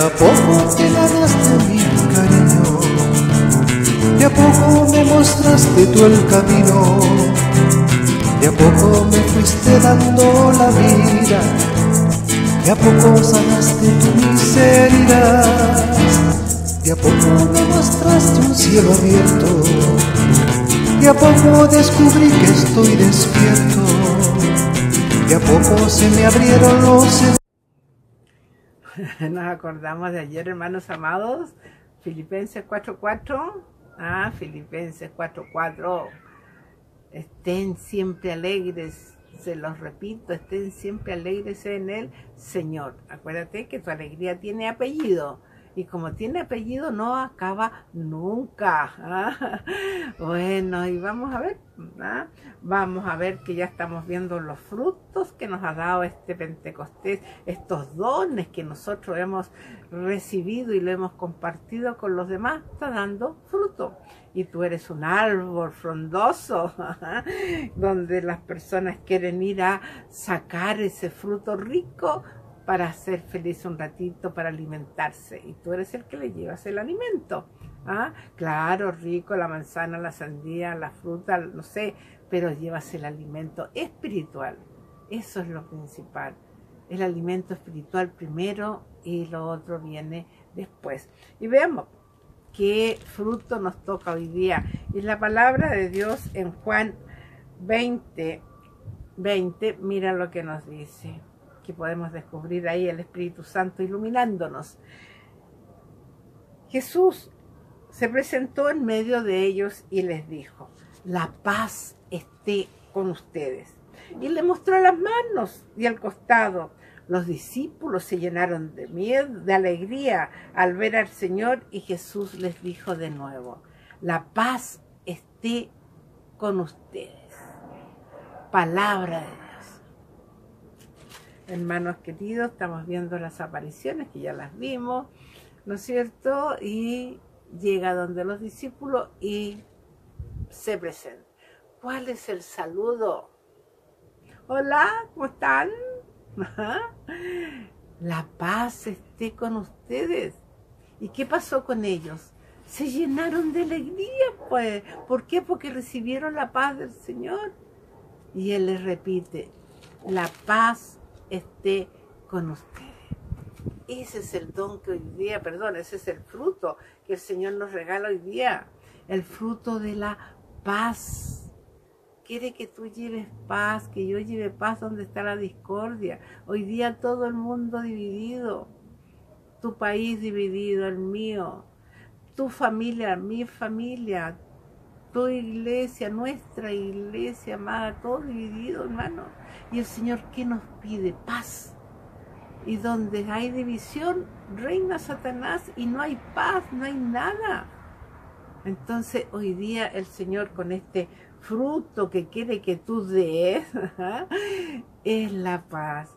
a poco te ganaste mi cariño, de a poco me mostraste tú el camino, de a poco me fuiste dando la vida, de a poco sanaste tu miseria, de a poco me mostraste un cielo abierto, de a poco descubrí que estoy despierto, de a poco se me abrieron los Nos acordamos de ayer, hermanos amados, Filipenses 4.4. Ah, Filipenses 4.4. Estén siempre alegres, se los repito, estén siempre alegres en el Señor. Acuérdate que tu alegría tiene apellido y como tiene apellido no acaba nunca. Bueno, y vamos a ver, ¿ah? vamos a ver que ya estamos viendo los frutos que nos ha dado este Pentecostés, estos dones que nosotros hemos recibido y lo hemos compartido con los demás, está dando fruto. Y tú eres un árbol frondoso, donde las personas quieren ir a sacar ese fruto rico para ser feliz un ratito, para alimentarse. Y tú eres el que le llevas el alimento. ¿Ah? Claro, rico, la manzana, la sandía, la fruta, no sé, pero llevas el alimento espiritual. Eso es lo principal. El alimento espiritual primero y lo otro viene después. Y veamos qué fruto nos toca hoy día. Y la palabra de Dios en Juan 20, 20, mira lo que nos dice que podemos descubrir ahí el Espíritu Santo iluminándonos. Jesús se presentó en medio de ellos y les dijo, la paz esté con ustedes. Y le mostró las manos y el costado. Los discípulos se llenaron de miedo, de alegría al ver al Señor y Jesús les dijo de nuevo, la paz esté con ustedes. Palabra de Dios. Hermanos queridos, estamos viendo las apariciones que ya las vimos, ¿no es cierto? Y llega donde los discípulos y se presenta. ¿Cuál es el saludo? Hola, ¿cómo están? La paz esté con ustedes. ¿Y qué pasó con ellos? Se llenaron de alegría, pues. ¿Por qué? Porque recibieron la paz del Señor. Y Él les repite, la paz esté con ustedes. Ese es el don que hoy día, perdón, ese es el fruto que el Señor nos regala hoy día. El fruto de la paz. Quiere que tú lleves paz, que yo lleve paz donde está la discordia. Hoy día todo el mundo dividido. Tu país dividido, el mío. Tu familia, mi familia. Tu iglesia, nuestra iglesia amada, todo dividido, hermano y el Señor, ¿qué nos pide? Paz. Y donde hay división, reina Satanás y no hay paz, no hay nada. Entonces hoy día el Señor con este fruto que quiere que tú des, es la paz.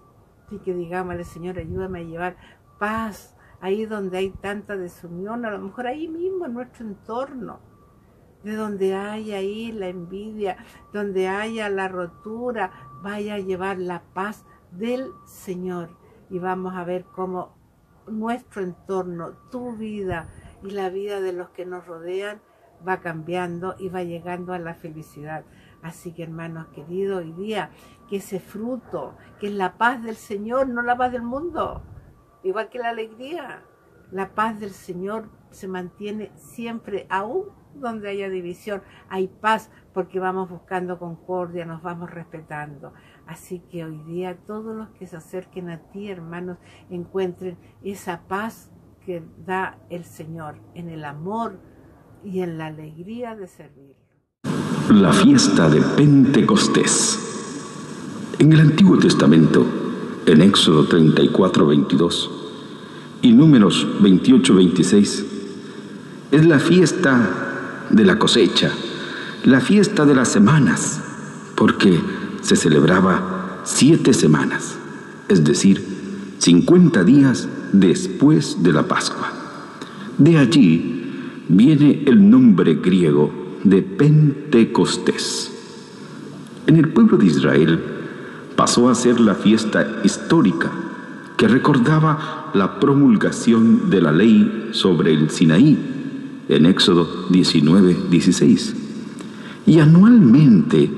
Así que digámosle, Señor, ayúdame a llevar paz ahí donde hay tanta desunión, a lo mejor ahí mismo en nuestro entorno, de donde haya ahí la envidia, donde haya la rotura, vaya a llevar la paz del Señor y vamos a ver cómo nuestro entorno, tu vida y la vida de los que nos rodean va cambiando y va llegando a la felicidad. Así que hermanos queridos, hoy día que ese fruto, que es la paz del Señor, no la paz del mundo, igual que la alegría, la paz del Señor se mantiene siempre, aún donde haya división, hay paz porque vamos buscando concordia, nos vamos respetando. Así que hoy día todos los que se acerquen a ti, hermanos, encuentren esa paz que da el Señor en el amor y en la alegría de servir. La fiesta de Pentecostés. En el Antiguo Testamento, en Éxodo 34, 22 y Números 28, 26, es la fiesta de la cosecha, la fiesta de las semanas, porque se celebraba siete semanas, es decir, 50 días después de la Pascua. De allí viene el nombre griego de Pentecostés. En el pueblo de Israel pasó a ser la fiesta histórica que recordaba la promulgación de la ley sobre el Sinaí en Éxodo 19, 16. Y anualmente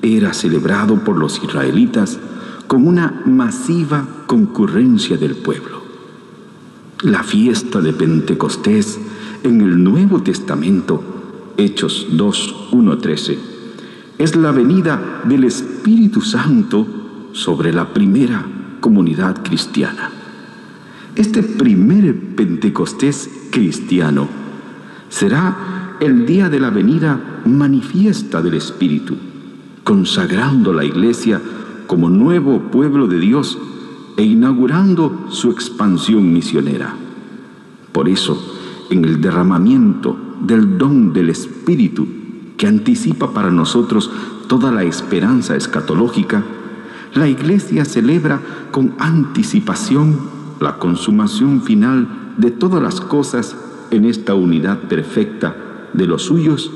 era celebrado por los israelitas con una masiva concurrencia del pueblo. La fiesta de Pentecostés en el Nuevo Testamento, Hechos 2, 1, 13, es la venida del Espíritu Santo sobre la primera comunidad cristiana. Este primer Pentecostés cristiano será el día de la venida manifiesta del Espíritu, consagrando la iglesia como nuevo pueblo de Dios e inaugurando su expansión misionera. Por eso, en el derramamiento del don del Espíritu, que anticipa para nosotros toda la esperanza escatológica, la Iglesia celebra con anticipación la consumación final de todas las cosas en esta unidad perfecta de los suyos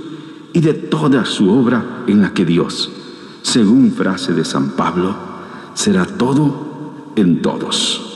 y de toda su obra en la que Dios, según frase de San Pablo, será todo en todos.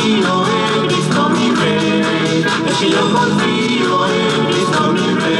confío en Cristo mi Rey, es que yo confío en Cristo mi Rey.